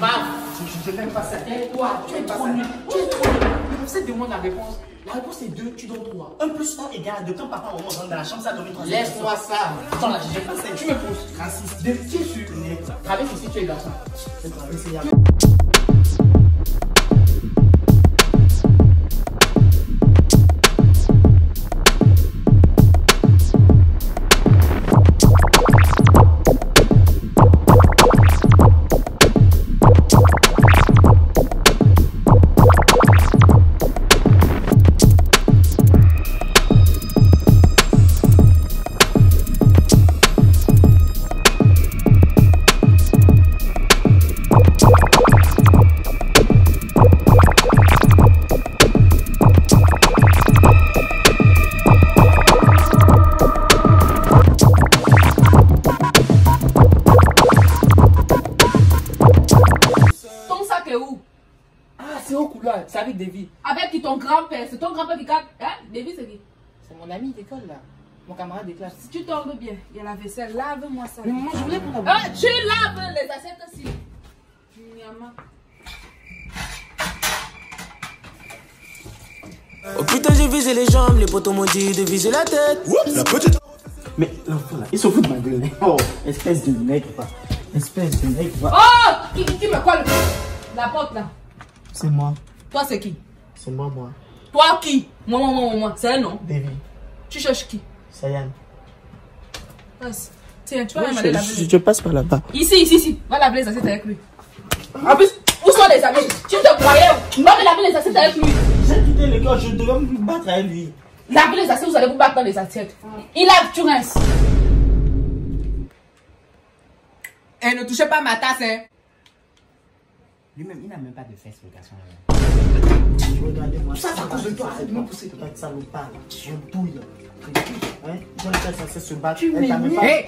Paf Je n'aime pas ça. Et toi, tu es trop nul. Tu es trop nul. Professeur demande la réponse. La réponse est 2, tu donnes 3. 1 plus 1 égale 2. Quand papa maman rentre dans la chambre, ça donne 3. Laisse-moi ça. Attends là, j'ai pas ça. Tu me pousses. Raciste. De qui tu es? Travaille ici, tu es garçon. C'est Ton sac est où? Ah, c'est au couloir. C'est avec Davy. Avec qui? Ton grand-père C'est ton grand-père qui garde. Hein? David, c'est qui? C'est mon ami d'école là. Mon camarade de classe. Si tu tombes bien, il y a la vaisselle. Lave-moi ça. Mais maman, je voulais prendre la Ah, tu laves les assiettes aussi. Oh putain, j'ai visé les jambes, les potos m'ont dit de viser la tête. La petite. Mais l'enfant là, il se fout de ma gueule. Oh, espèce de nègre, va. Espèce de nègre, va. Oh Qui, qui me colle La porte là. C'est moi. Toi, c'est qui? C'est moi, moi. Toi, qui? Moi, moi, moi, moi. C'est un nom. Davy. Tu cherches qui? Sayan. Passe. Tiens, tu vas Ouais, même aller laver je- je passe par là-bas. Ici, ici, ici. Va laver les assiettes avec lui. En plus, où sont les amis Tu te croyais où? Va me laver les assiettes avec lui. J'ai quitté l'école, je devais me battre avec lui. Lavez les assiettes, vous allez vous battre dans les assiettes. Il lave, tu rinces. Et ne touchez pas ma tasse, hein. Lui-même, il n'a même pas de fesses, le garçon. Regardez-moi. Ça, c'est à cause de toi. Arrête de me pousser. Pas. Je douille. Hein? Elle est censée se battre, pas. Hé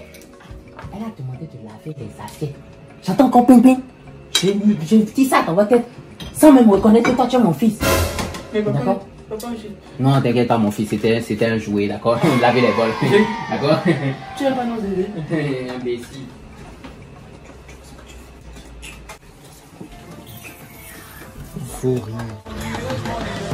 Elle a demandé de laver les assiettes. J'entends encore ping ping. J'ai j'ai dit ça dans votre tête. Sans même reconnaître que toi, tu es mon fils. D'accord? Non, t'inquiète pas, mon fils, c'était c'était un jouet, d'accord? Laver les bols. D'accord? Tu es pas nos élèves. Imbécile. forrinho.